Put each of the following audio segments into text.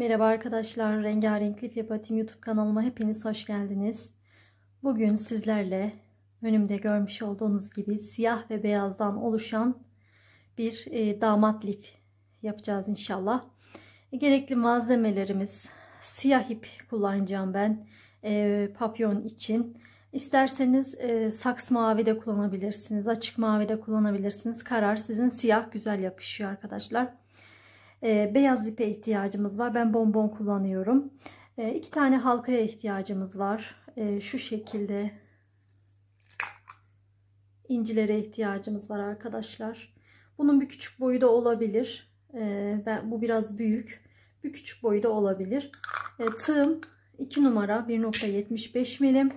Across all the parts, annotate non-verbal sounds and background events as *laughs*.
Merhaba arkadaşlar, Rengarenk Lif YouTube kanalıma hepiniz hoş geldiniz. Bugün sizlerle önümde görmüş olduğunuz gibi siyah ve beyazdan oluşan bir e, damat lif yapacağız inşallah. E, gerekli malzemelerimiz siyah ip kullanacağım ben e, papyon için. İsterseniz e, saks mavi de kullanabilirsiniz, açık mavi de kullanabilirsiniz. Karar sizin siyah güzel yakışıyor arkadaşlar. E, beyaz ipe ihtiyacımız var. Ben bonbon kullanıyorum. E, iki tane halkaya ihtiyacımız var. E, şu şekilde incilere ihtiyacımız var arkadaşlar. Bunun bir küçük boyu da olabilir. E, ben, bu biraz büyük. Bir küçük boyu da olabilir. E, tığım 2 numara 1.75 milim.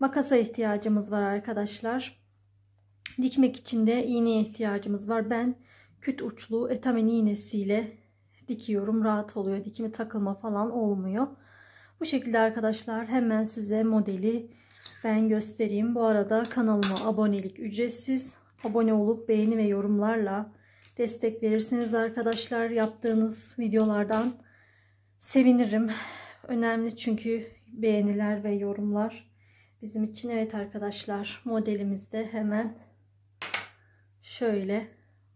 Makasa ihtiyacımız var arkadaşlar. Dikmek için de iğneye ihtiyacımız var. Ben küt uçlu etamin iğnesiyle dikiyorum. Rahat oluyor. Dikimi takılma falan olmuyor. Bu şekilde arkadaşlar hemen size modeli ben göstereyim. Bu arada kanalıma abonelik ücretsiz. Abone olup beğeni ve yorumlarla destek verirsiniz arkadaşlar. Yaptığınız videolardan sevinirim. Önemli çünkü beğeniler ve yorumlar bizim için. Evet arkadaşlar modelimizde hemen şöyle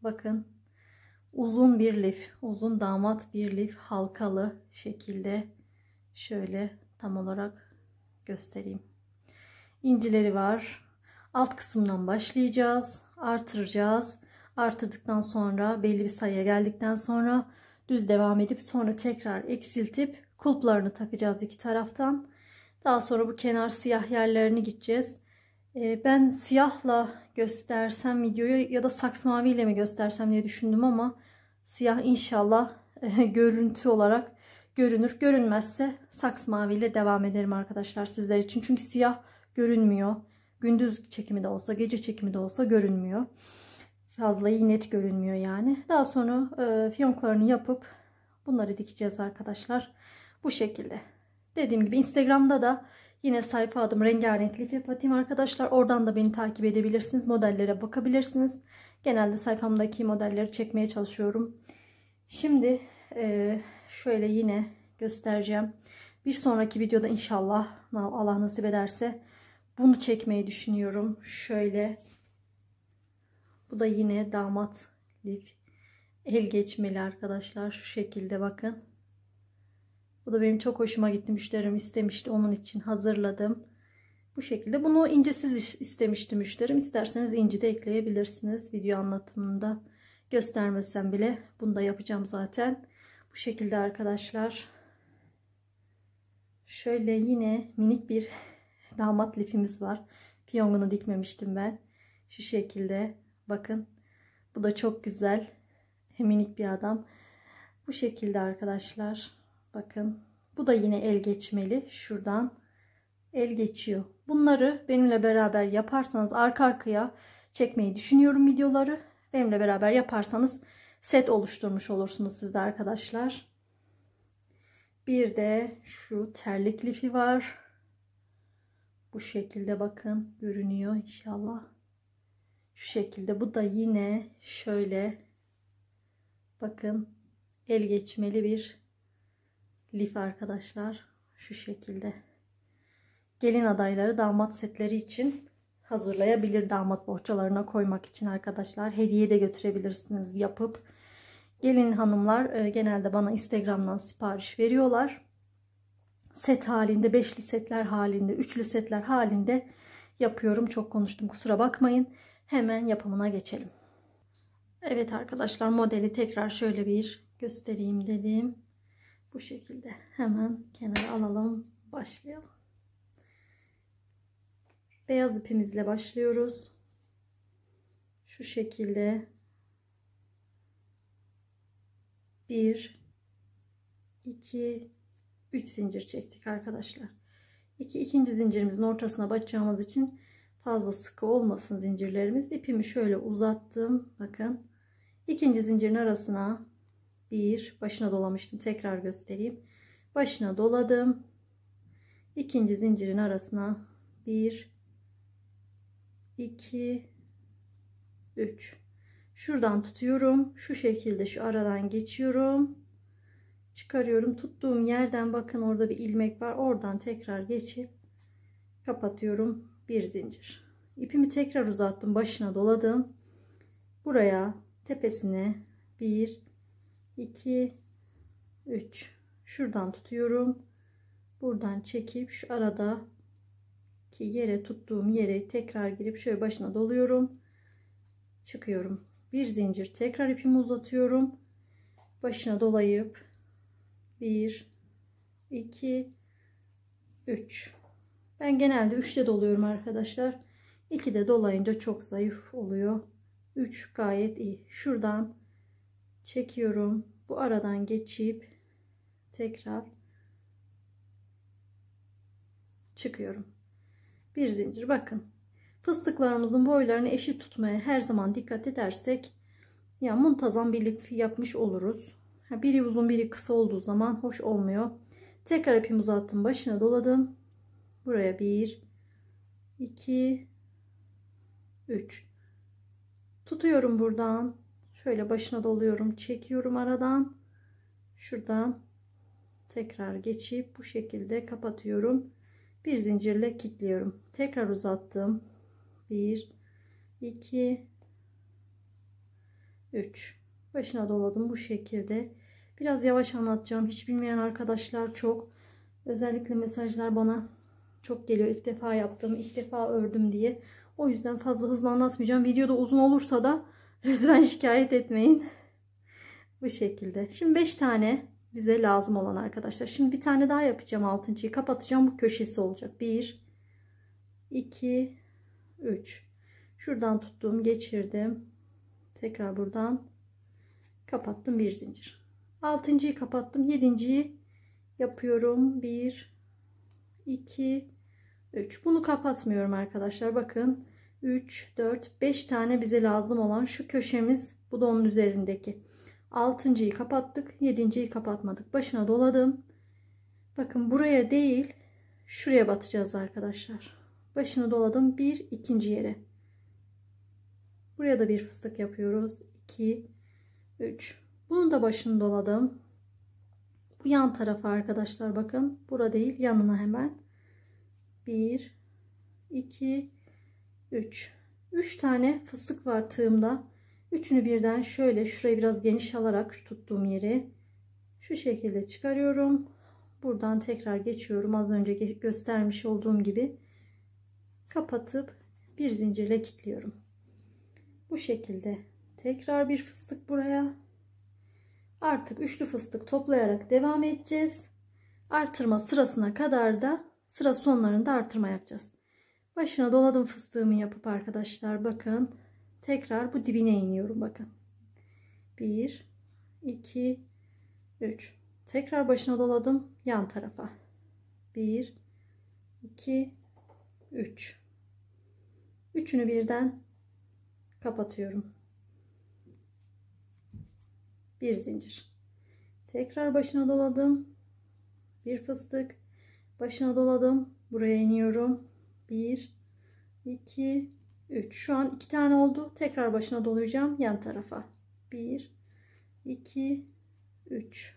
bakın uzun bir lif, uzun damat bir lif halkalı şekilde şöyle tam olarak göstereyim. İncileri var. Alt kısımdan başlayacağız. Artıracağız. Artırdıktan sonra belli bir sayıya geldikten sonra düz devam edip sonra tekrar eksiltip kulplarını takacağız iki taraftan. Daha sonra bu kenar siyah yerlerini gideceğiz. Ee, ben siyahla göstersem videoyu ya da saks maviyle mi göstersem diye düşündüm ama siyah inşallah e, görüntü olarak görünür. Görünmezse saks maviyle devam ederim arkadaşlar sizler için. Çünkü siyah görünmüyor. Gündüz çekimi de olsa gece çekimi de olsa görünmüyor. Fazla iyi net görünmüyor yani. Daha sonra e, fiyonklarını yapıp bunları dikeceğiz arkadaşlar. Bu şekilde. Dediğim gibi Instagram'da da yine sayfa adım rengarenk lif yapatayım arkadaşlar. Oradan da beni takip edebilirsiniz. Modellere bakabilirsiniz. Genelde sayfamdaki modelleri çekmeye çalışıyorum. Şimdi e, şöyle yine göstereceğim. Bir sonraki videoda inşallah Allah nasip ederse bunu çekmeyi düşünüyorum. Şöyle bu da yine damat lif el geçmeli arkadaşlar. Şu şekilde bakın. Bu da benim çok hoşuma gitti. Müşterim istemişti. Onun için hazırladım. Bu şekilde. Bunu incesiz istemişti müşterim. İsterseniz inci de ekleyebilirsiniz. Video anlatımında göstermesem bile bunu da yapacağım zaten. Bu şekilde arkadaşlar. Şöyle yine minik bir *laughs* damat lifimiz var. Piyongunu dikmemiştim ben. Şu şekilde. Bakın. Bu da çok güzel. Minik bir adam. Bu şekilde arkadaşlar. Bakın. Bu da yine el geçmeli. Şuradan el geçiyor. Bunları benimle beraber yaparsanız arka arkaya çekmeyi düşünüyorum videoları. Benimle beraber yaparsanız set oluşturmuş olursunuz siz de arkadaşlar. Bir de şu terlik lifi var. Bu şekilde bakın görünüyor inşallah. Şu şekilde bu da yine şöyle bakın el geçmeli bir lif arkadaşlar. Şu şekilde. Gelin adayları damat setleri için hazırlayabilir damat bohçalarına koymak için arkadaşlar. Hediye de götürebilirsiniz yapıp. Gelin hanımlar e, genelde bana Instagram'dan sipariş veriyorlar. Set halinde, beşli setler halinde, üçlü setler halinde yapıyorum. Çok konuştum kusura bakmayın. Hemen yapımına geçelim. Evet arkadaşlar modeli tekrar şöyle bir göstereyim dedim. Bu şekilde hemen kenara alalım. Başlayalım. Beyaz ipimizle başlıyoruz. Şu şekilde 1 2 3 zincir çektik arkadaşlar. 2 ikinci zincirimizin ortasına batacağımız için fazla sıkı olmasın zincirlerimiz. İpimi şöyle uzattım. Bakın. ikinci zincirin arasına bir başına dolamıştım. Tekrar göstereyim. Başına doladım. ikinci zincirin arasına bir 2 3 şuradan tutuyorum şu şekilde şu aradan geçiyorum çıkarıyorum. Tuttuğum yerden bakın orada bir ilmek var. Oradan tekrar geçip kapatıyorum. Bir zincir. İpimi tekrar uzattım. Başına doladım. Buraya tepesine 1 2 3 şuradan tutuyorum. Buradan çekip şu arada ki yere tuttuğum yere tekrar girip şöyle başına doluyorum. Çıkıyorum. Bir zincir tekrar ipimi uzatıyorum. Başına dolayıp 1 2 3 Ben genelde 3'te doluyorum arkadaşlar. 2'de dolayınca çok zayıf oluyor. 3 gayet iyi. Şuradan çekiyorum. Bu aradan geçip tekrar çıkıyorum. Bir zincir bakın. Fıstıklarımızın boylarını eşit tutmaya her zaman dikkat edersek ya muntazam birlik yapmış oluruz. Biri uzun biri kısa olduğu zaman hoş olmuyor. Tekrar ipimi uzattım. Başına doladım. Buraya 1 2 3 tutuyorum buradan. Şöyle başına doluyorum. Çekiyorum aradan. Şuradan tekrar geçip bu şekilde kapatıyorum. Bir zincirle kilitliyorum. Tekrar uzattım. 1 2 3 başına doladım bu şekilde. Biraz yavaş anlatacağım. Hiç bilmeyen arkadaşlar çok. Özellikle mesajlar bana çok geliyor. İlk defa yaptım, ilk defa ördüm diye. O yüzden fazla hızlı anlatmayacağım. Videoda uzun olursa da *laughs* lütfen şikayet etmeyin. bu şekilde. Şimdi 5 tane bize lazım olan arkadaşlar. Şimdi bir tane daha yapacağım. Altıncıyı kapatacağım. Bu köşesi olacak. 1 2 3 Şuradan tuttum, geçirdim. Tekrar buradan kapattım bir zincir. Altıncıyı kapattım. Yedinciyi yapıyorum. 1 2 3 Bunu kapatmıyorum arkadaşlar. Bakın 3 4 5 tane bize lazım olan şu köşemiz bu da onun üzerindeki. Altıncıyı kapattık. Yedinciyi kapatmadık. Başına doladım. Bakın buraya değil şuraya batacağız arkadaşlar. Başını doladım. Bir ikinci yere. Buraya da bir fıstık yapıyoruz. 2 3 Bunun da başını doladım. Bu yan tarafa arkadaşlar bakın. Bura değil yanına hemen. 1 2 3 3 tane fıstık var tığımda. Üçünü birden şöyle şurayı biraz geniş alarak şu tuttuğum yeri şu şekilde çıkarıyorum. Buradan tekrar geçiyorum. Az önce göstermiş olduğum gibi kapatıp bir zincirle kilitliyorum. Bu şekilde tekrar bir fıstık buraya. Artık üçlü fıstık toplayarak devam edeceğiz. Artırma sırasına kadar da sıra sonlarında artırma yapacağız. Başına doladım fıstığımı yapıp arkadaşlar bakın Tekrar bu dibine iniyorum bakın. 1 2 3 Tekrar başına doladım yan tarafa. 1 2 3 Üçünü birden kapatıyorum. Bir zincir. Tekrar başına doladım. Bir fıstık. Başına doladım. Buraya iniyorum. 1 2 3 şu an iki tane oldu. Tekrar başına dolayacağım yan tarafa. 1 2 3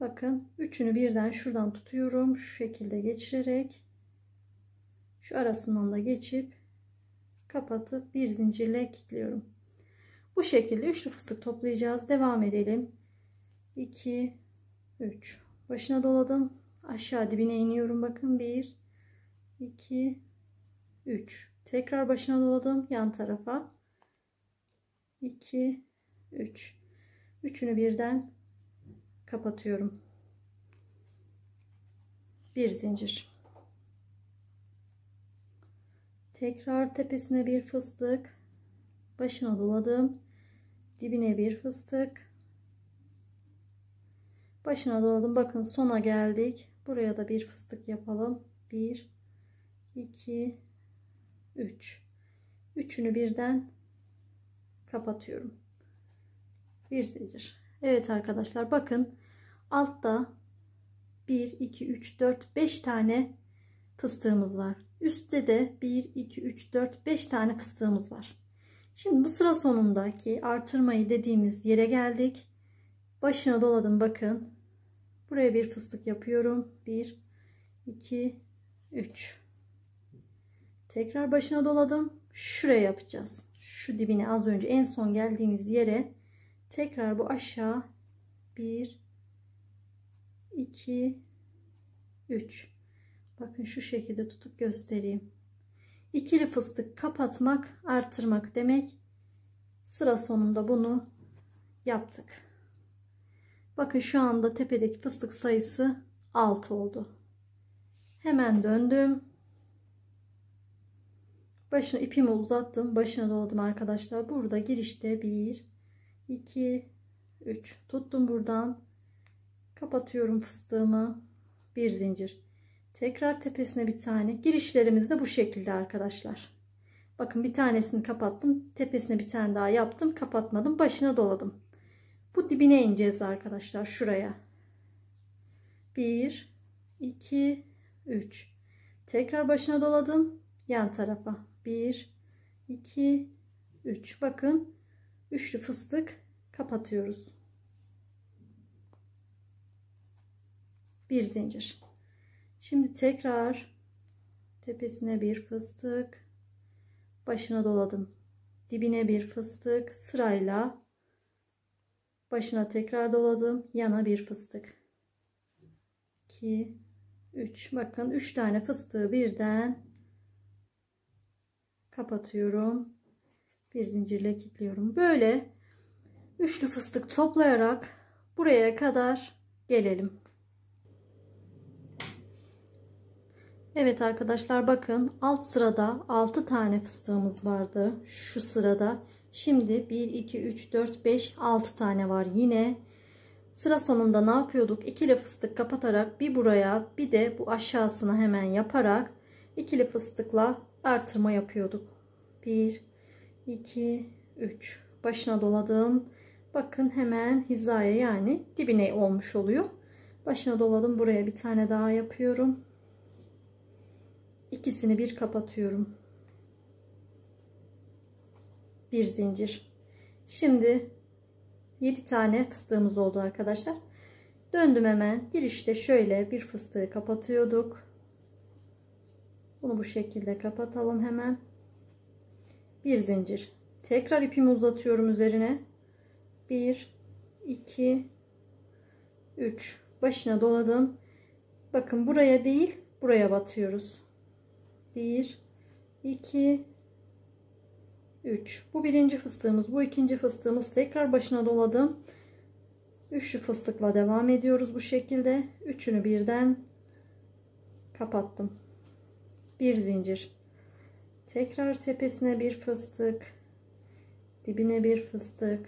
bakın üçünü birden şuradan tutuyorum. Şu şekilde geçirerek şu arasından da geçip kapatıp bir zincirle kilitliyorum. Bu şekilde üçlü fıstık toplayacağız. Devam edelim. 2 3 başına doladım. Aşağı dibine iniyorum bakın. 1 2 3 tekrar başına doladım yan tarafa. 2 3 üçünü birden kapatıyorum. Bir zincir. Tekrar tepesine bir fıstık. Başına doladım. Dibine bir fıstık. Başına doladım. Bakın sona geldik. Buraya da bir fıstık yapalım. 1 2 3 üçünü birden kapatıyorum. Bir zincir. Evet arkadaşlar bakın. Altta 1 2 3 4 5 tane fıstığımız var. Üstte de 1 2 3 4 5 tane fıstığımız var. Şimdi bu sıra sonundaki artırmayı dediğimiz yere geldik. Başına doladım bakın. Buraya bir fıstık yapıyorum. 1 2 3 Tekrar başına doladım. Şuraya yapacağız. Şu dibine az önce en son geldiğimiz yere tekrar bu aşağı 1 2 3 Bakın şu şekilde tutup göstereyim. İkili fıstık kapatmak, artırmak demek. Sıra sonunda bunu yaptık. Bakın şu anda tepedeki fıstık sayısı 6 oldu. Hemen döndüm. Başına ipimi uzattım. Başına doladım arkadaşlar. Burada girişte 1 2 3 tuttum buradan. Kapatıyorum fıstığımı. Bir zincir. Tekrar tepesine bir tane. Girişlerimiz de bu şekilde arkadaşlar. Bakın bir tanesini kapattım. Tepesine bir tane daha yaptım. Kapatmadım. Başına doladım. Bu dibine ineceğiz arkadaşlar. Şuraya. 1 2 3 Tekrar başına doladım. Yan tarafa. 1 2 3 Bakın üçlü fıstık kapatıyoruz. Bir zincir. Şimdi tekrar tepesine bir fıstık, başına doladım. Dibine bir fıstık sırayla başına tekrar doladım. Yana bir fıstık. 2 3 bakın 3 tane fıstığı birden kapatıyorum. Bir zincirle kilitliyorum. Böyle üçlü fıstık toplayarak buraya kadar gelelim. Evet arkadaşlar bakın alt sırada 6 tane fıstığımız vardı. Şu sırada. Şimdi 1, 2, 3, 4, 5, 6 tane var yine. Sıra sonunda ne yapıyorduk? İkili fıstık kapatarak bir buraya bir de bu aşağısına hemen yaparak ikili fıstıkla artırma yapıyorduk. 1, 2, 3. Başına doladım. Bakın hemen hizaya yani dibine olmuş oluyor. Başına doladım. Buraya bir tane daha yapıyorum ikisini bir kapatıyorum. Bir zincir. Şimdi 7 tane fıstığımız oldu arkadaşlar. Döndüm hemen. Girişte şöyle bir fıstığı kapatıyorduk. Bunu bu şekilde kapatalım hemen. Bir zincir. Tekrar ipimi uzatıyorum üzerine. 1 2 3 başına doladım. Bakın buraya değil buraya batıyoruz. 1 2 3 bu birinci fıstığımız bu ikinci fıstığımız tekrar başına doladım üçlü fıstıkla devam ediyoruz bu şekilde üçünü birden kapattım bir zincir tekrar tepesine bir fıstık dibine bir fıstık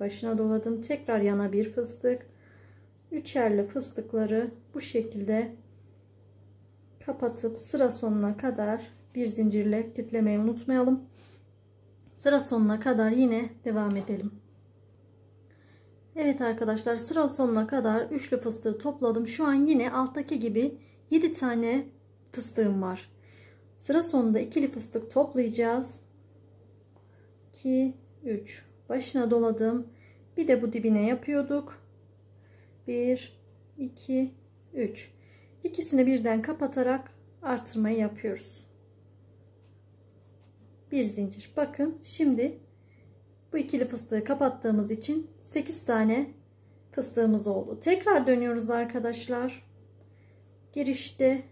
başına doladım tekrar yana bir fıstık üçerli fıstıkları bu şekilde kapatıp sıra sonuna kadar bir zincirle kilitlemeyi unutmayalım. Sıra sonuna kadar yine devam edelim. Evet arkadaşlar sıra sonuna kadar üçlü fıstığı topladım. Şu an yine alttaki gibi 7 tane fıstığım var. Sıra sonunda ikili fıstık toplayacağız. 2 3 başına doladım. Bir de bu dibine yapıyorduk. 1 2 3 İkisini birden kapatarak artırmayı yapıyoruz. Bir zincir. Bakın şimdi bu ikili fıstığı kapattığımız için 8 tane fıstığımız oldu. Tekrar dönüyoruz arkadaşlar. Girişte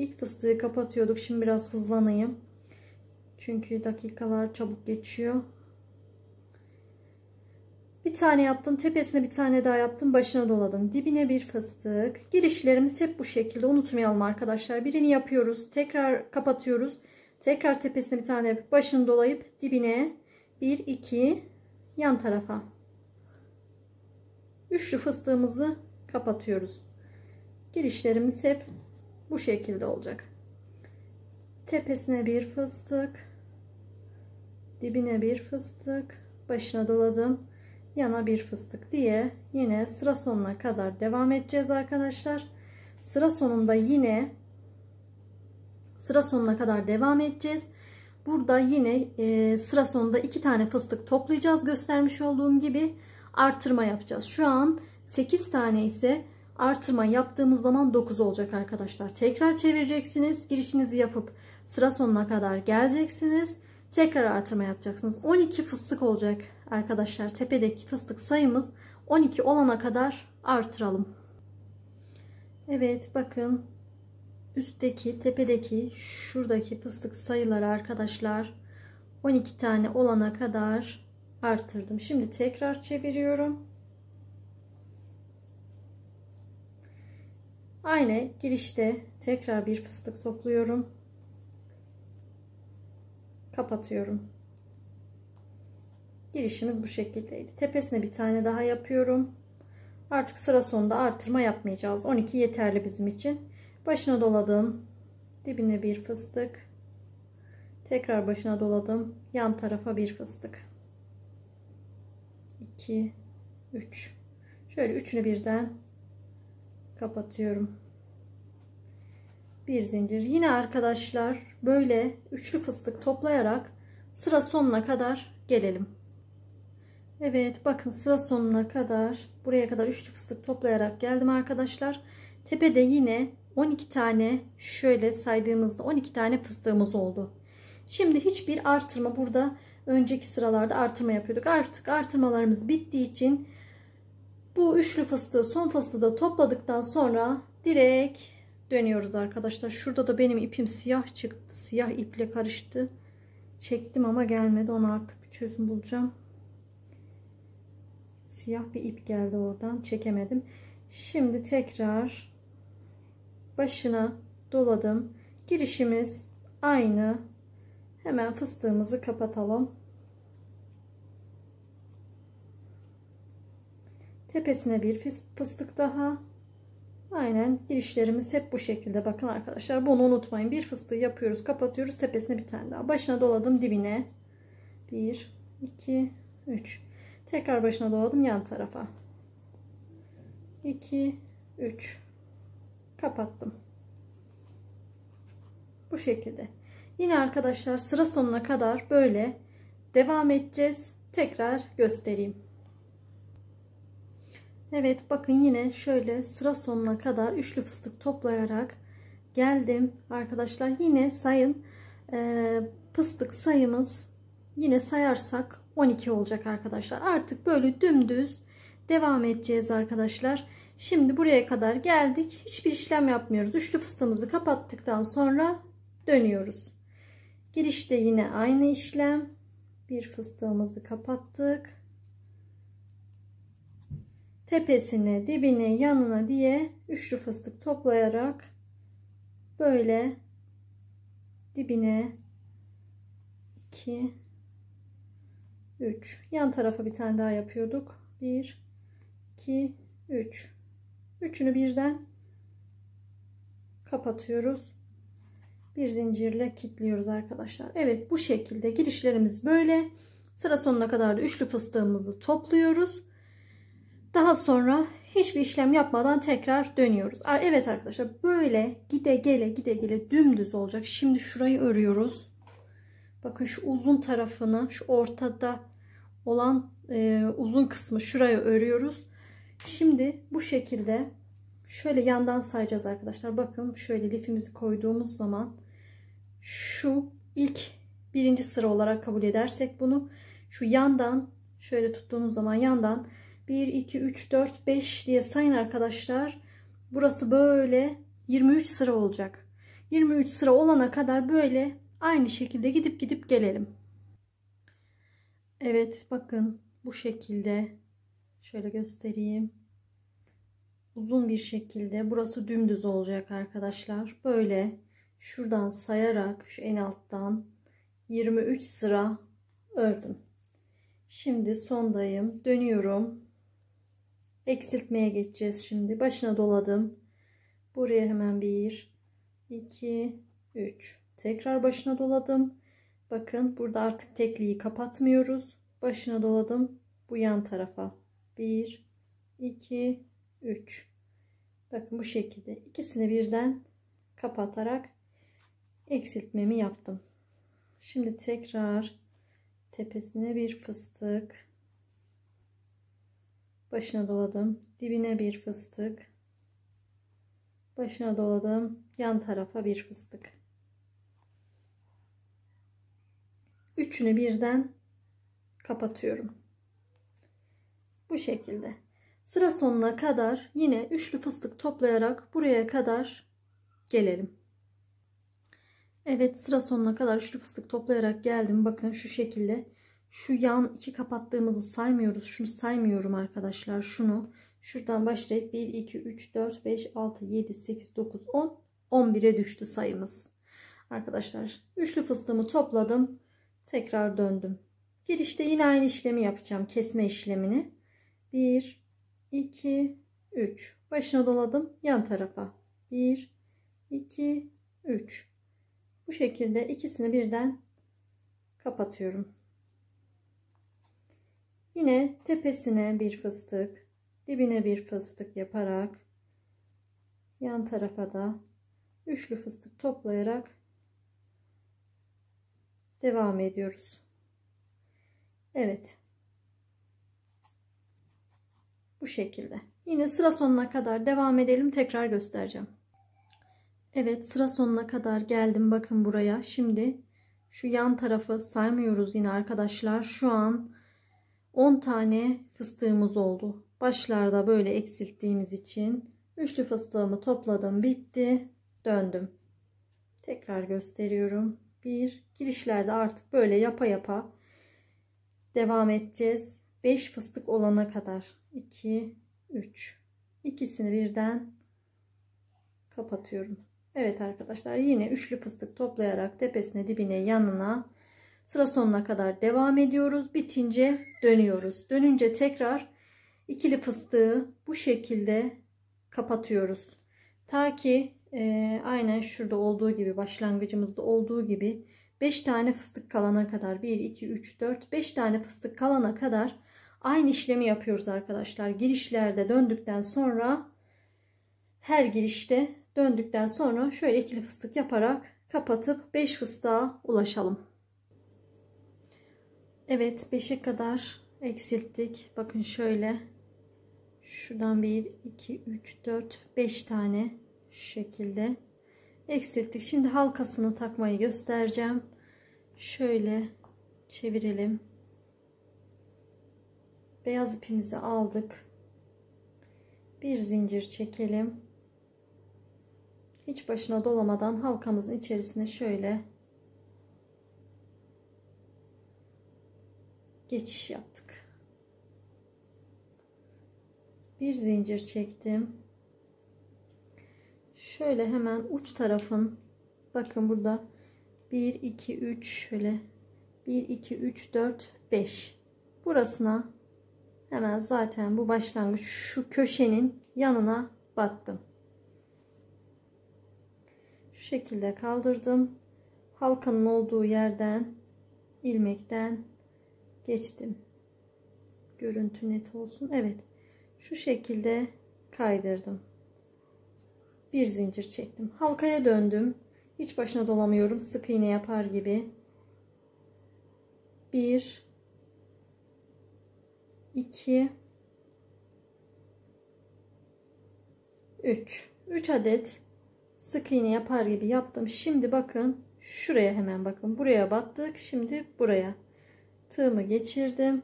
ilk fıstığı kapatıyorduk. Şimdi biraz hızlanayım. Çünkü dakikalar çabuk geçiyor. Bir tane yaptım. Tepesine bir tane daha yaptım. Başına doladım. Dibine bir fıstık. Girişlerimiz hep bu şekilde. Unutmayalım arkadaşlar. Birini yapıyoruz. Tekrar kapatıyoruz. Tekrar tepesine bir tane başını dolayıp dibine 1 2 yan tarafa. Üçlü fıstığımızı kapatıyoruz. Girişlerimiz hep bu şekilde olacak. Tepesine bir fıstık. Dibine bir fıstık. Başına doladım yana bir fıstık diye yine sıra sonuna kadar devam edeceğiz arkadaşlar. Sıra sonunda yine sıra sonuna kadar devam edeceğiz. Burada yine e, sıra sonunda iki tane fıstık toplayacağız göstermiş olduğum gibi. artırma yapacağız. Şu an 8 tane ise artırma yaptığımız zaman 9 olacak arkadaşlar. Tekrar çevireceksiniz. Girişinizi yapıp sıra sonuna kadar geleceksiniz. Tekrar artırma yapacaksınız. 12 fıstık olacak arkadaşlar. Tepedeki fıstık sayımız 12 olana kadar artıralım. Evet bakın üstteki tepedeki şuradaki fıstık sayıları arkadaşlar 12 tane olana kadar arttırdım. Şimdi tekrar çeviriyorum. Aynı girişte tekrar bir fıstık topluyorum. Kapatıyorum. Girişimiz bu şekildeydi. Tepesine bir tane daha yapıyorum. Artık sıra sonunda artırma yapmayacağız. 12 yeterli bizim için. Başına doladım. Dibine bir fıstık. Tekrar başına doladım. Yan tarafa bir fıstık. 2 3 Şöyle üçünü birden kapatıyorum. Bir zincir. Yine arkadaşlar böyle üçlü fıstık toplayarak sıra sonuna kadar gelelim. Evet bakın sıra sonuna kadar buraya kadar üçlü fıstık toplayarak geldim arkadaşlar. Tepede yine 12 tane şöyle saydığımızda 12 tane fıstığımız oldu. Şimdi hiçbir artırma burada önceki sıralarda artırma yapıyorduk. Artık artırmalarımız bittiği için bu üçlü fıstığı son fıstığı da topladıktan sonra direkt dönüyoruz arkadaşlar. Şurada da benim ipim siyah çıktı. Siyah iple karıştı. Çektim ama gelmedi. Ona artık bir çözüm bulacağım. Siyah bir ip geldi oradan. Çekemedim. Şimdi tekrar başına doladım. Girişimiz aynı. Hemen fıstığımızı kapatalım. Tepesine bir fıstık daha. Aynen girişlerimiz hep bu şekilde. Bakın arkadaşlar bunu unutmayın. Bir fıstığı yapıyoruz. Kapatıyoruz. Tepesine bir tane daha. Başına doladım dibine. 1, 2, 3. Tekrar başına doladım yan tarafa. 2, 3. Kapattım. Bu şekilde. Yine arkadaşlar sıra sonuna kadar böyle devam edeceğiz. Tekrar göstereyim. Evet bakın yine şöyle sıra sonuna kadar üçlü fıstık toplayarak geldim arkadaşlar. Yine sayın e, fıstık sayımız yine sayarsak 12 olacak arkadaşlar. Artık böyle dümdüz devam edeceğiz arkadaşlar. Şimdi buraya kadar geldik. Hiçbir işlem yapmıyoruz. Üçlü fıstığımızı kapattıktan sonra dönüyoruz. Girişte yine aynı işlem. Bir fıstığımızı kapattık tepesine, dibine, yanına diye üçlü fıstık toplayarak böyle dibine 2 3 yan tarafa bir tane daha yapıyorduk. 1 2 3 üçünü birden kapatıyoruz. Bir zincirle kilitliyoruz arkadaşlar. Evet bu şekilde girişlerimiz böyle. Sıra sonuna kadar da üçlü fıstığımızı topluyoruz. Daha sonra hiçbir işlem yapmadan tekrar dönüyoruz. Evet arkadaşlar böyle gide gele gide gele dümdüz olacak. Şimdi şurayı örüyoruz. Bakın şu uzun tarafını şu ortada olan e, uzun kısmı şuraya örüyoruz. Şimdi bu şekilde şöyle yandan sayacağız arkadaşlar. Bakın şöyle lifimizi koyduğumuz zaman şu ilk birinci sıra olarak kabul edersek bunu şu yandan şöyle tuttuğumuz zaman yandan 1, 2, 3, 4, 5 diye sayın arkadaşlar. Burası böyle 23 sıra olacak. 23 sıra olana kadar böyle aynı şekilde gidip gidip gelelim. Evet bakın bu şekilde şöyle göstereyim. Uzun bir şekilde burası dümdüz olacak arkadaşlar. Böyle şuradan sayarak şu en alttan 23 sıra ördüm. Şimdi sondayım. Dönüyorum eksiltmeye geçeceğiz şimdi. Başına doladım. Buraya hemen 1, 2, 3. Tekrar başına doladım. Bakın burada artık tekliği kapatmıyoruz. Başına doladım. Bu yan tarafa. 1, 2, 3. Bakın bu şekilde ikisini birden kapatarak eksiltmemi yaptım. Şimdi tekrar tepesine bir fıstık başına doladım. Dibine bir fıstık. Başına doladım. Yan tarafa bir fıstık. Üçünü birden kapatıyorum. Bu şekilde. Sıra sonuna kadar yine üçlü fıstık toplayarak buraya kadar gelelim. Evet sıra sonuna kadar üçlü fıstık toplayarak geldim. Bakın şu şekilde şu yan iki kapattığımızı saymıyoruz. Şunu saymıyorum arkadaşlar. Şunu şuradan başlayıp 1, 2, 3, 4, 5, 6, 7, 8, 9, 10, 11'e düştü sayımız. Arkadaşlar üçlü fıstığımı topladım. Tekrar döndüm. Girişte yine aynı işlemi yapacağım. Kesme işlemini. 1, 2, 3. Başına doladım. Yan tarafa. 1, 2, 3. Bu şekilde ikisini birden kapatıyorum. Yine tepesine bir fıstık, dibine bir fıstık yaparak yan tarafa da üçlü fıstık toplayarak devam ediyoruz. Evet. Bu şekilde. Yine sıra sonuna kadar devam edelim. Tekrar göstereceğim. Evet sıra sonuna kadar geldim. Bakın buraya. Şimdi şu yan tarafı saymıyoruz yine arkadaşlar. Şu an 10 tane fıstığımız oldu. Başlarda böyle eksilttiğimiz için üçlü fıstığımı topladım. Bitti. Döndüm. Tekrar gösteriyorum. Bir girişlerde artık böyle yapa yapa devam edeceğiz. 5 fıstık olana kadar. 2 3 ikisini birden kapatıyorum. Evet arkadaşlar yine üçlü fıstık toplayarak tepesine dibine yanına Sıra sonuna kadar devam ediyoruz. Bitince dönüyoruz. Dönünce tekrar ikili fıstığı bu şekilde kapatıyoruz. Ta ki e, aynen şurada olduğu gibi başlangıcımızda olduğu gibi 5 tane fıstık kalana kadar 1 2 3 4 5 tane fıstık kalana kadar aynı işlemi yapıyoruz arkadaşlar. Girişlerde döndükten sonra her girişte döndükten sonra şöyle ikili fıstık yaparak kapatıp 5 fıstığa ulaşalım. Evet 5'e kadar eksilttik. Bakın şöyle. Şuradan 1, 2, 3, 4, 5 tane şekilde eksilttik. Şimdi halkasını takmayı göstereceğim. Şöyle çevirelim. Beyaz ipimizi aldık. Bir zincir çekelim. Hiç başına dolamadan halkamızın içerisine şöyle geçiş yaptık. Bir zincir çektim. Şöyle hemen uç tarafın bakın burada 1 2 3 şöyle 1 2 3 4 5 burasına hemen zaten bu başlangıç şu köşenin yanına battım. Şu şekilde kaldırdım. Halkanın olduğu yerden ilmekten geçtim. Görüntü net olsun. Evet. Şu şekilde kaydırdım. Bir zincir çektim. Halkaya döndüm. Hiç başına dolamıyorum. Sık iğne yapar gibi. Bir, iki, üç. Üç adet sık iğne yapar gibi yaptım. Şimdi bakın şuraya hemen bakın. Buraya battık. Şimdi buraya tığımı geçirdim.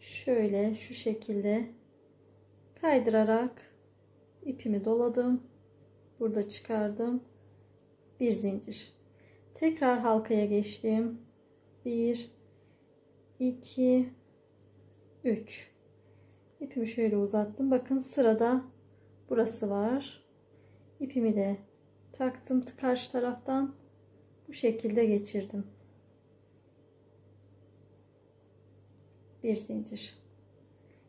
Şöyle şu şekilde kaydırarak ipimi doladım. Burada çıkardım. Bir zincir. Tekrar halkaya geçtim. 1 2 3 İpimi şöyle uzattım. Bakın sırada burası var. İpimi de taktım karşı taraftan bu şekilde geçirdim. Bir zincir.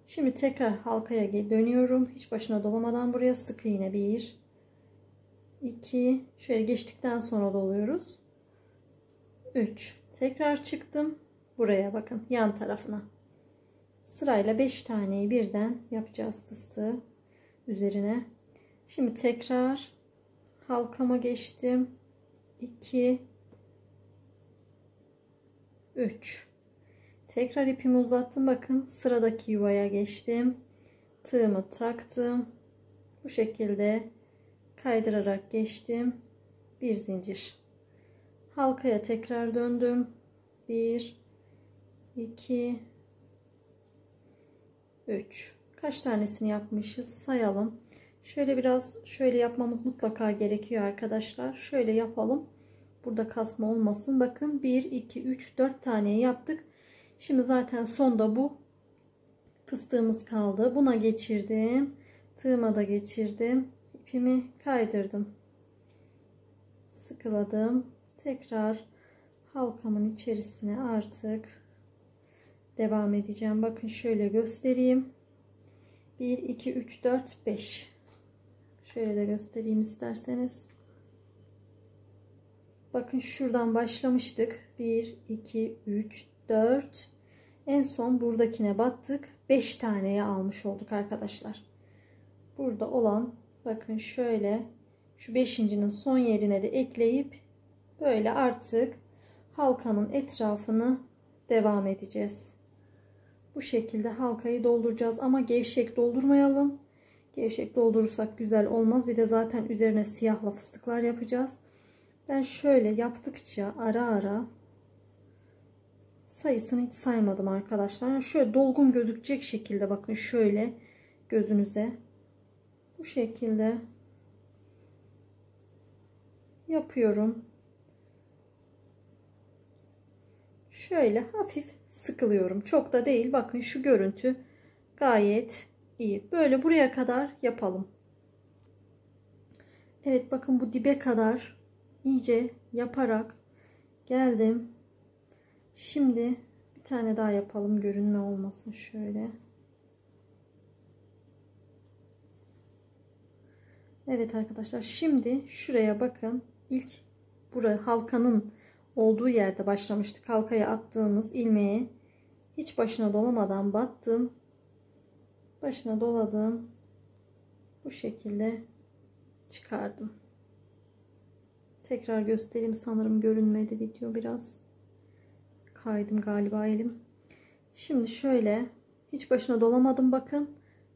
Şimdi tekrar halkaya dönüyorum. Hiç başına dolamadan buraya sık iğne 1 2 şöyle geçtikten sonra doluyoruz. 3 tekrar çıktım. Buraya bakın yan tarafına. Sırayla 5 taneyi birden yapacağız fıstığı üzerine. Şimdi tekrar halkama geçtim. 2 3 Tekrar ipimi uzattım. Bakın sıradaki yuvaya geçtim. Tığımı taktım. Bu şekilde kaydırarak geçtim. Bir zincir. Halkaya tekrar döndüm. 1 2 3 Kaç tanesini yapmışız sayalım. Şöyle biraz şöyle yapmamız mutlaka gerekiyor arkadaşlar. Şöyle yapalım. Burada kasma olmasın. Bakın 1 2 3 4 tane yaptık. Şimdi zaten sonda bu fıstığımız kaldı. Buna geçirdim. Tığıma da geçirdim. İpimi kaydırdım. Sıkıladım. Tekrar halkamın içerisine artık devam edeceğim. Bakın şöyle göstereyim. 1 2 3 4 5 şöyle de göstereyim isterseniz bakın şuradan başlamıştık 1 2 3 4 en son buradakine battık 5 taneye almış olduk arkadaşlar burada olan bakın şöyle şu beşincinin son yerine de ekleyip böyle artık halkanın etrafını devam edeceğiz bu şekilde halkayı dolduracağız ama gevşek doldurmayalım. Gevşek doldurursak güzel olmaz. Bir de zaten üzerine siyahla fıstıklar yapacağız. Ben şöyle yaptıkça ara ara sayısını hiç saymadım arkadaşlar. şöyle dolgun gözükecek şekilde bakın şöyle gözünüze bu şekilde yapıyorum. Şöyle hafif sıkılıyorum. Çok da değil. Bakın şu görüntü gayet iyi. Böyle buraya kadar yapalım. Evet bakın bu dibe kadar iyice yaparak geldim. Şimdi bir tane daha yapalım. Görünme olmasın şöyle. Evet arkadaşlar şimdi şuraya bakın. İlk buraya halkanın olduğu yerde başlamıştık. Halkaya attığımız ilmeği hiç başına dolamadan battım. Başına doladım. Bu şekilde çıkardım. Tekrar göstereyim. Sanırım görünmedi video biraz. Kaydım galiba elim. Şimdi şöyle hiç başına dolamadım bakın.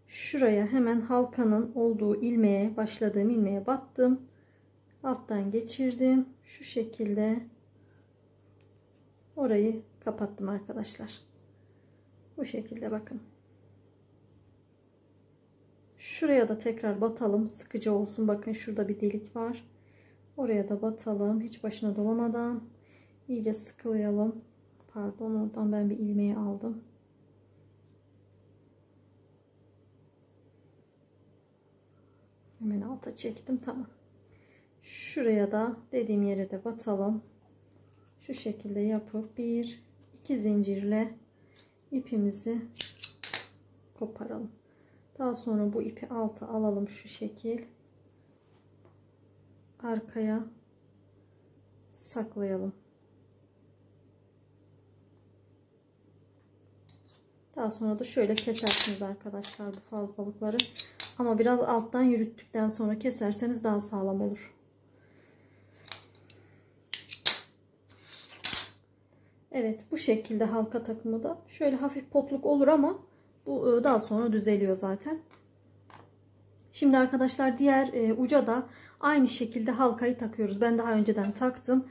Şuraya hemen halkanın olduğu ilmeğe başladığım ilmeğe battım. Alttan geçirdim. Şu şekilde orayı kapattım arkadaşlar. Bu şekilde bakın. Şuraya da tekrar batalım. Sıkıcı olsun. Bakın şurada bir delik var. Oraya da batalım. Hiç başına dolamadan. iyice sıkılayalım. Pardon oradan ben bir ilmeği aldım. Hemen alta çektim. Tamam. Şuraya da dediğim yere de batalım şu şekilde yapıp bir iki zincirle ipimizi koparalım. Daha sonra bu ipi alta alalım şu şekil. Arkaya saklayalım. Daha sonra da şöyle kesersiniz arkadaşlar bu fazlalıkları. Ama biraz alttan yürüttükten sonra keserseniz daha sağlam olur. Evet bu şekilde halka takımı da şöyle hafif potluk olur ama bu e, daha sonra düzeliyor zaten. Şimdi arkadaşlar diğer e, uca da aynı şekilde halkayı takıyoruz. Ben daha önceden taktım.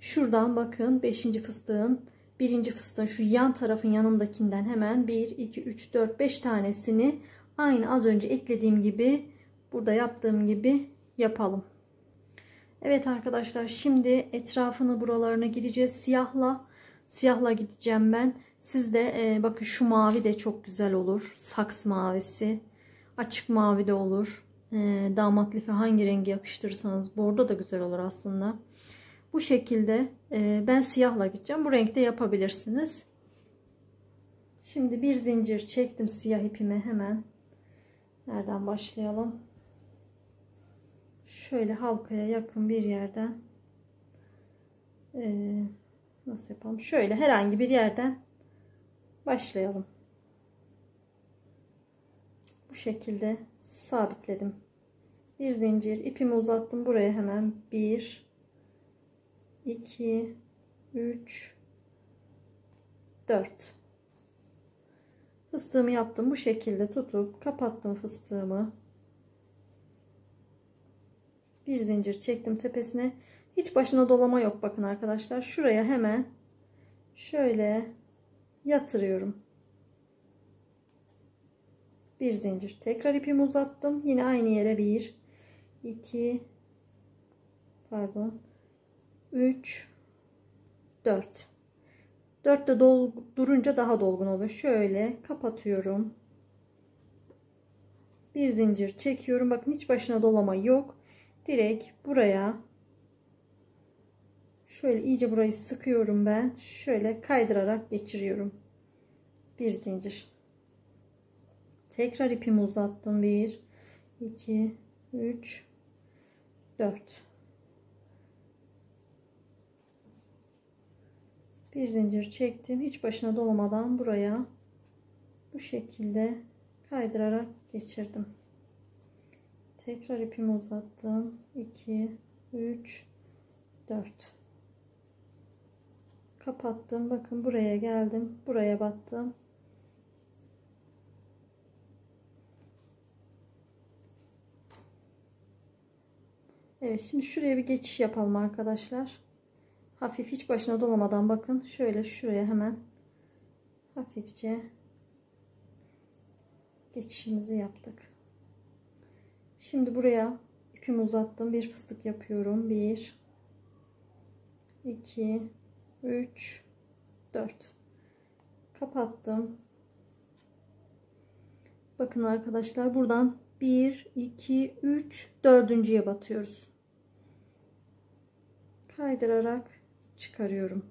Şuradan bakın 5. fıstığın 1. fıstığın şu yan tarafın yanındakinden hemen 1 2 3 4 5 tanesini aynı az önce eklediğim gibi burada yaptığım gibi yapalım. Evet arkadaşlar şimdi etrafını buralarına gideceğiz siyahla Siyahla gideceğim ben. Siz de e, bakın şu mavi de çok güzel olur. Saks mavisi. Açık mavi de olur. E, damat lifi hangi rengi yakıştırırsanız. Bordo da güzel olur aslında. Bu şekilde e, ben siyahla gideceğim. Bu renkte yapabilirsiniz. Şimdi bir zincir çektim siyah ipime hemen. Nereden başlayalım? Şöyle halkaya yakın bir yerden. Ee, Nasıl yapalım? Şöyle herhangi bir yerden başlayalım. Bu şekilde sabitledim. Bir zincir ipimi uzattım buraya hemen 1 2 3 4 Fıstığımı yaptım. Bu şekilde tutup kapattım fıstığımı. Bir zincir çektim tepesine. Hiç başına dolama yok bakın arkadaşlar. Şuraya hemen şöyle yatırıyorum. Bir zincir. Tekrar ipimi uzattım. Yine aynı yere bir, iki, pardon, üç, dört. Dörtte durunca daha dolgun oluyor. Şöyle kapatıyorum. Bir zincir çekiyorum. Bakın hiç başına dolama yok. Direkt buraya şöyle iyice burayı sıkıyorum ben. Şöyle kaydırarak geçiriyorum. Bir zincir. Tekrar ipimi uzattım. 1 2 3 4 bir zincir çektim. Hiç başına dolamadan buraya bu şekilde kaydırarak geçirdim. Tekrar ipimi uzattım. 2 3 4 kapattım. Bakın buraya geldim. Buraya battım. Evet şimdi şuraya bir geçiş yapalım arkadaşlar hafif hiç başına dolamadan bakın şöyle şuraya hemen hafifçe geçişimizi yaptık. Şimdi buraya ipimi uzattım. Bir fıstık yapıyorum. 1 2 3 4 kapattım. Bakın arkadaşlar buradan 1 2 3 dördüncüye batıyoruz. Kaydırarak çıkarıyorum.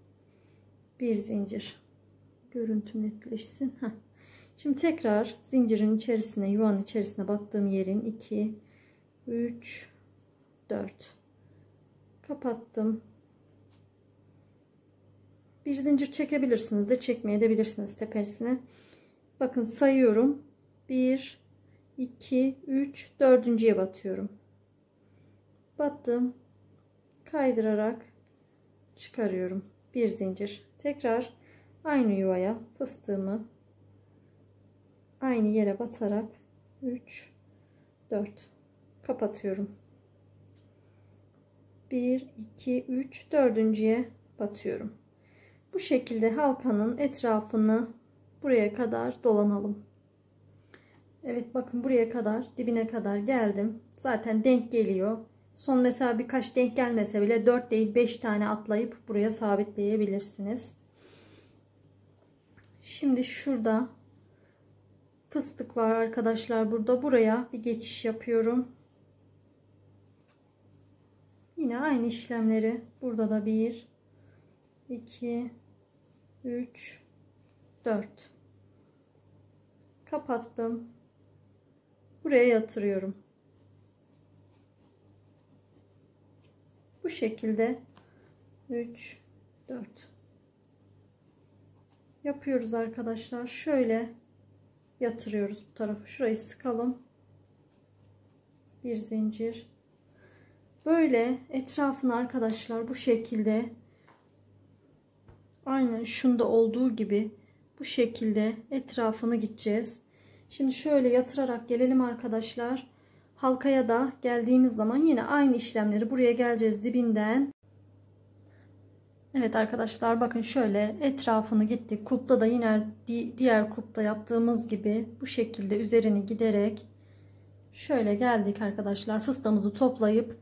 Bir zincir. Görüntü netleşsin. Heh. Şimdi tekrar zincirin içerisine, yuvanın içerisine battığım yerin 2, 3, 4. Kapattım. Bir zincir çekebilirsiniz de çekmeyebilirsiniz tepesine. Bakın sayıyorum. 1, 2, 3, dördüncüye batıyorum. Battım. Kaydırarak çıkarıyorum. Bir zincir. Tekrar aynı yuvaya fıstığımı aynı yere batarak 3 4 kapatıyorum. 1 2 3 dördüncüye batıyorum. Bu şekilde halkanın etrafını buraya kadar dolanalım. Evet bakın buraya kadar dibine kadar geldim. Zaten denk geliyor. Son mesela birkaç denk gelmese bile 4 değil 5 tane atlayıp buraya sabitleyebilirsiniz. Şimdi şurada fıstık var arkadaşlar burada. Buraya bir geçiş yapıyorum. Yine aynı işlemleri burada da 1 2 3 4 kapattım. Buraya yatırıyorum. Bu şekilde 3 4 yapıyoruz arkadaşlar. Şöyle yatırıyoruz bu tarafı. Şurayı sıkalım. Bir zincir. Böyle etrafını arkadaşlar bu şekilde aynı şunda olduğu gibi bu şekilde etrafını gideceğiz. Şimdi şöyle yatırarak gelelim arkadaşlar. Halkaya da geldiğimiz zaman yine aynı işlemleri buraya geleceğiz dibinden. Evet arkadaşlar bakın şöyle etrafını gittik. Kulpta da yine diğer kulpta yaptığımız gibi bu şekilde üzerini giderek şöyle geldik arkadaşlar. Fıstığımızı toplayıp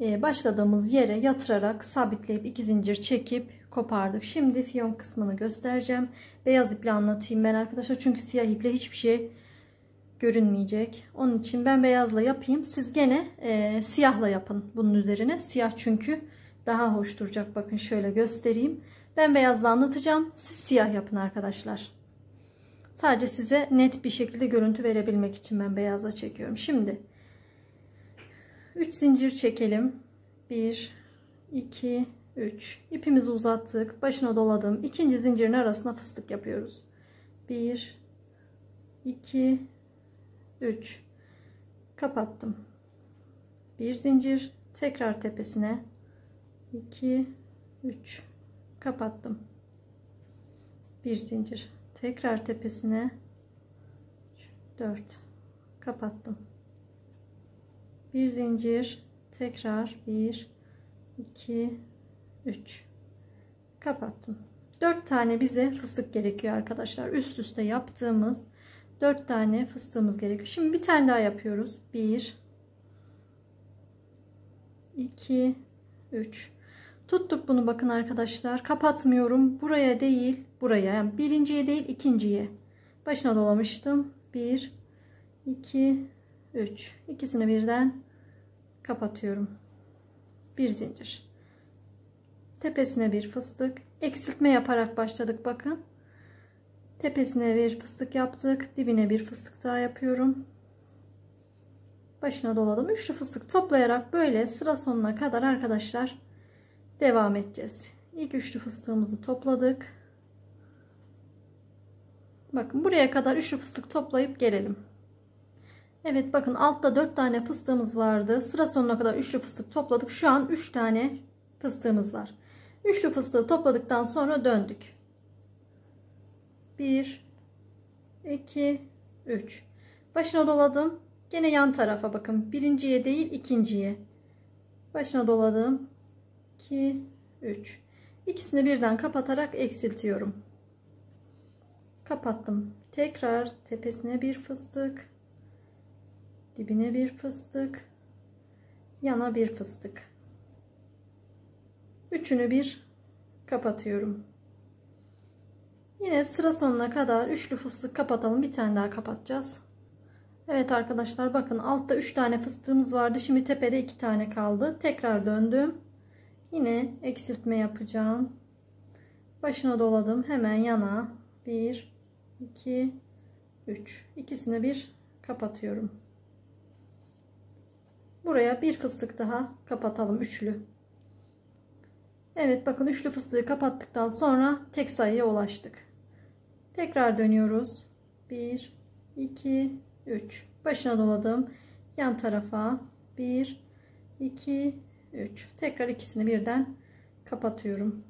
e, başladığımız yere yatırarak sabitleyip iki zincir çekip kopardık. Şimdi fiyon kısmını göstereceğim. Beyaz iple anlatayım ben arkadaşlar. Çünkü siyah iple hiçbir şey görünmeyecek. Onun için ben beyazla yapayım. Siz gene e, siyahla yapın bunun üzerine. Siyah çünkü daha hoş duracak. Bakın şöyle göstereyim. Ben beyazla anlatacağım. Siz siyah yapın arkadaşlar. Sadece size net bir şekilde görüntü verebilmek için ben beyazla çekiyorum. Şimdi 3 zincir çekelim. 1 2 3 ipimizi uzattık. Başına doladım. İkinci zincirin arasına fıstık yapıyoruz. 1 2 3 kapattım. Bir zincir tekrar tepesine. 2 3 kapattım. Bir zincir tekrar tepesine. 4 kapattım. Bir zincir tekrar 1 2 3 kapattım. 4 tane bize fıstık gerekiyor arkadaşlar. Üst üste yaptığımız 4 tane fıstığımız gerekiyor. Şimdi bir tane daha yapıyoruz. 1 2 3 tuttuk bunu bakın arkadaşlar. Kapatmıyorum. Buraya değil buraya. Yani birinciye değil ikinciye. Başına dolamıştım. 1 2 3 ikisini birden kapatıyorum. Bir zincir. Tepesine bir fıstık. Eksiltme yaparak başladık bakın tepesine bir fıstık yaptık dibine bir fıstık daha yapıyorum başına doladım üçlü fıstık toplayarak böyle sıra sonuna kadar arkadaşlar devam edeceğiz İlk üçlü fıstığımızı topladık bakın buraya kadar üçlü fıstık toplayıp gelelim Evet bakın altta 4 tane fıstığımız vardı. Sıra sonuna kadar üçlü fıstık topladık. Şu an 3 tane fıstığımız var. Üçlü fıstığı topladıktan sonra döndük. 1 2 3 Başına doladım. Gene yan tarafa bakın. Birinciye değil ikinciye. Başına doladım. 2 3 İkisini birden kapatarak eksiltiyorum. Kapattım. Tekrar tepesine bir fıstık dibine bir fıstık yana bir fıstık üçünü bir kapatıyorum yine sıra sonuna kadar üçlü fıstık kapatalım. Bir tane daha kapatacağız. Evet arkadaşlar bakın altta 3 tane fıstığımız vardı. Şimdi tepede 2 tane kaldı. Tekrar döndüm. Yine eksiltme yapacağım. Başına doladım. Hemen yana. 1 2 3 ikisini bir kapatıyorum. Buraya bir fıstık daha kapatalım üçlü. Evet bakın üçlü fıstığı kapattıktan sonra tek sayıya ulaştık. Tekrar dönüyoruz. 1 2 3 başına doladım. Yan tarafa 1 2 3 tekrar ikisini birden kapatıyorum.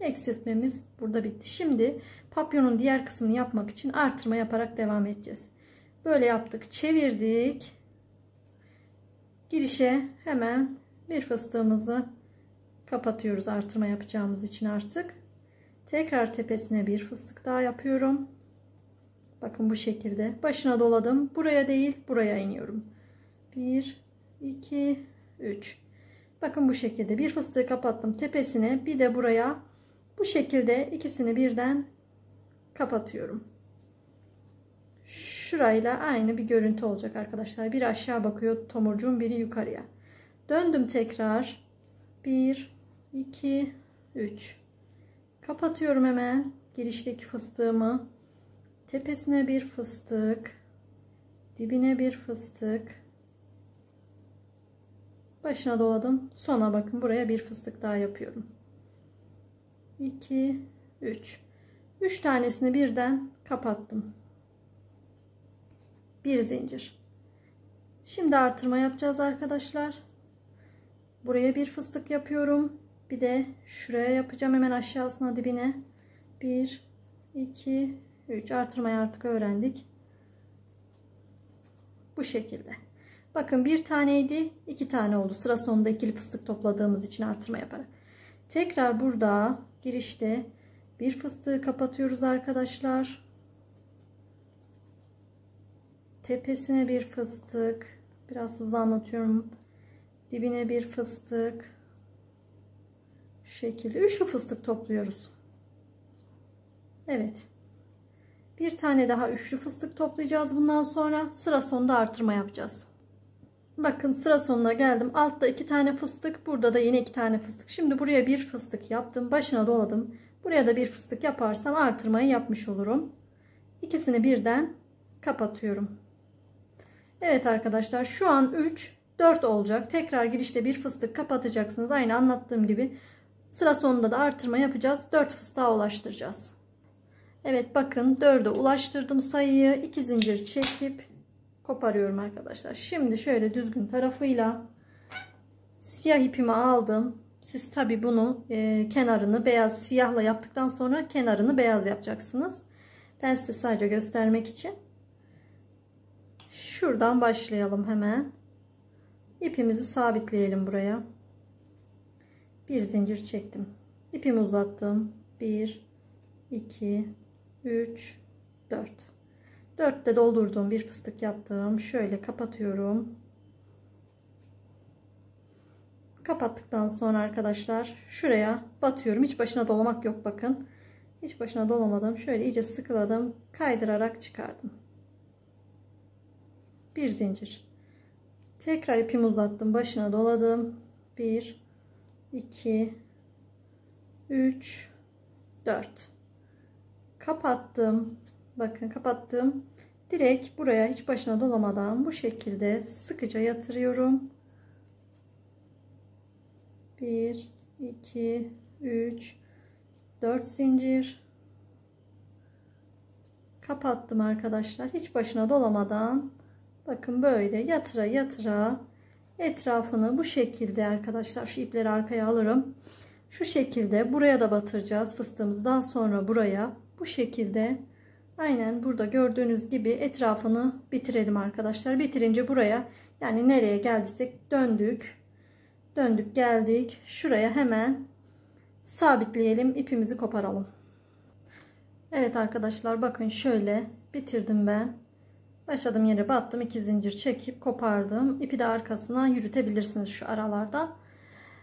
Eksiltmemiz burada bitti. Şimdi papyonun diğer kısmını yapmak için artırma yaparak devam edeceğiz. Böyle yaptık. Çevirdik girişe hemen bir fıstığımızı kapatıyoruz artırma yapacağımız için artık. Tekrar tepesine bir fıstık daha yapıyorum. Bakın bu şekilde. Başına doladım. Buraya değil buraya iniyorum. 1 2 3 bakın bu şekilde. Bir fıstığı kapattım tepesine. Bir de buraya. Bu şekilde ikisini birden kapatıyorum. Şurayla aynı bir görüntü olacak arkadaşlar. Bir aşağı bakıyor tomurcuğum biri yukarıya. Döndüm tekrar. 1 2 3 Kapatıyorum hemen girişteki fıstığımı. Tepesine bir fıstık. Dibine bir fıstık. Başına doladım. Sona bakın buraya bir fıstık daha yapıyorum. 2 3 3 tanesini birden kapattım bir zincir şimdi artırma yapacağız arkadaşlar buraya bir fıstık yapıyorum bir de şuraya yapacağım. Hemen aşağısına dibine. 1 2 3 artırmayı artık öğrendik. Bu şekilde. Bakın bir taneydi iki tane oldu. Sıra sonunda ikili fıstık topladığımız için artırma yaparak. Tekrar burada girişte bir fıstığı kapatıyoruz arkadaşlar. Tepesine bir fıstık. Biraz hızlı anlatıyorum. Dibine bir fıstık şu şekilde üçlü fıstık topluyoruz. Evet. Bir tane daha üçlü fıstık toplayacağız bundan sonra. Sıra sonunda artırma yapacağız. Bakın sıra sonuna geldim. Altta iki tane fıstık burada da yine iki tane fıstık. Şimdi buraya bir fıstık yaptım başına doladım. Buraya da bir fıstık yaparsam artırmayı yapmış olurum. İkisini birden kapatıyorum. Evet arkadaşlar şu an 3 4 olacak. Tekrar girişte bir fıstık kapatacaksınız. Aynı anlattığım gibi sıra sonunda da artırma yapacağız. 4 fıstığa ulaştıracağız. Evet bakın 4'e ulaştırdım sayıyı. 2 zincir çekip koparıyorum arkadaşlar. Şimdi şöyle düzgün tarafıyla siyah ipimi aldım. Siz tabi bunu e, kenarını beyaz siyahla yaptıktan sonra kenarını beyaz yapacaksınız. Ben size sadece göstermek için şuradan başlayalım hemen. İpimizi sabitleyelim buraya. Bir zincir çektim. İpimi uzattım. 1 2 3 4 4'te doldurduğum bir fıstık yaptım. Şöyle kapatıyorum. Kapattıktan sonra arkadaşlar şuraya batıyorum. Hiç başına dolamak yok bakın. Hiç başına dolamadım. Şöyle iyice sıkıladım. Kaydırarak çıkardım. Bir zincir. Tekrar ipimi uzattım. Başına doladım. 1 2 3 4 kapattım. Bakın kapattım. Direkt buraya hiç başına dolamadan bu şekilde sıkıca yatırıyorum. 1 2 3 4 zincir kapattım arkadaşlar hiç başına dolamadan bakın böyle yatıra yatıra etrafını bu şekilde arkadaşlar şu ipleri arkaya alırım. Şu şekilde buraya da batıracağız fıstığımızı. Daha sonra buraya bu şekilde. Aynen burada gördüğünüz gibi etrafını bitirelim arkadaşlar. Bitirince buraya yani nereye geldiysek döndük. Döndük geldik. Şuraya hemen sabitleyelim ipimizi koparalım. Evet arkadaşlar bakın şöyle bitirdim ben başladım yere battım iki zincir çekip kopardım. İpi de arkasına yürütebilirsiniz şu aralardan.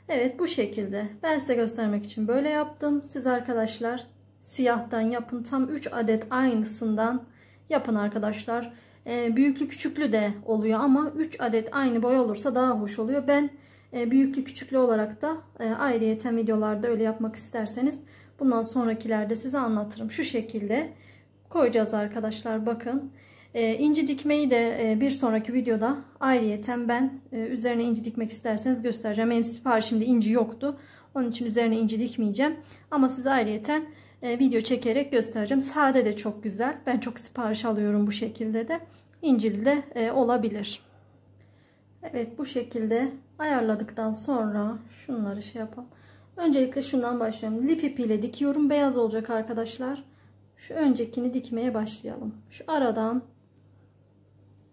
Evet bu şekilde. Ben size göstermek için böyle yaptım. Siz arkadaşlar siyahtan yapın. Tam 3 adet aynısından yapın arkadaşlar. E, büyüklü küçüklü de oluyor ama 3 adet aynı boy olursa daha hoş oluyor. Ben e, büyüklü küçüklü olarak da e, ayrıyeten videolarda öyle yapmak isterseniz bundan sonrakilerde size anlatırım. Şu şekilde koyacağız arkadaşlar bakın. E, inci dikmeyi de e, bir sonraki videoda ayrıyeten ben e, üzerine inci dikmek isterseniz göstereceğim. Benim siparişimde inci yoktu. Onun için üzerine inci dikmeyeceğim. Ama size ayrıyeten e, video çekerek göstereceğim. Sade de çok güzel. Ben çok sipariş alıyorum bu şekilde de. İncili de olabilir. Evet bu şekilde ayarladıktan sonra şunları şey yapalım. Öncelikle şundan başlıyorum. Lif ipiyle dikiyorum. Beyaz olacak arkadaşlar. Şu öncekini dikmeye başlayalım. Şu aradan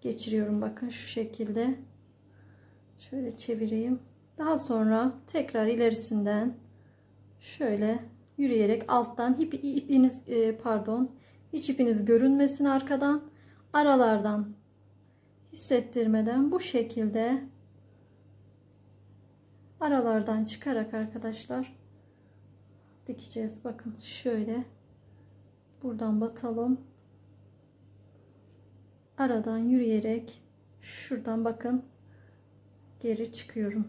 geçiriyorum bakın şu şekilde. Şöyle çevireyim. Daha sonra tekrar ilerisinden şöyle yürüyerek alttan ip, ipiniz e, pardon hiç ipiniz görünmesin arkadan aralardan hissettirmeden bu şekilde aralardan çıkarak arkadaşlar dikeceğiz. Bakın şöyle buradan batalım. Aradan yürüyerek şuradan bakın geri çıkıyorum.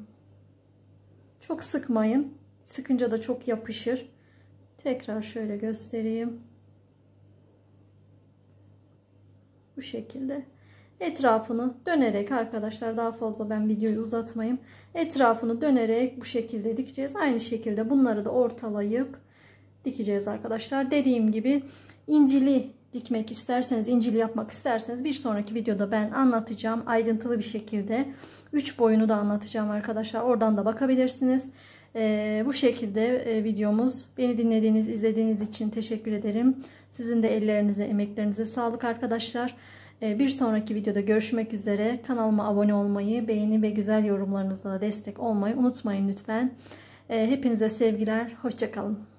Çok sıkmayın. Sıkınca da çok yapışır. Tekrar şöyle göstereyim. Bu şekilde etrafını dönerek arkadaşlar daha fazla ben videoyu uzatmayayım. Etrafını dönerek bu şekilde dikeceğiz. Aynı şekilde bunları da ortalayıp dikeceğiz arkadaşlar. Dediğim gibi incili dikmek isterseniz, incili yapmak isterseniz bir sonraki videoda ben anlatacağım. Ayrıntılı bir şekilde 3 boyunu da anlatacağım arkadaşlar. Oradan da bakabilirsiniz. Ee, bu şekilde e, videomuz. Beni dinlediğiniz, izlediğiniz için teşekkür ederim. Sizin de ellerinize, emeklerinize sağlık arkadaşlar. Ee, bir sonraki videoda görüşmek üzere. Kanalıma abone olmayı, beğeni ve güzel yorumlarınızla destek olmayı unutmayın lütfen. Ee, hepinize sevgiler. Hoşçakalın.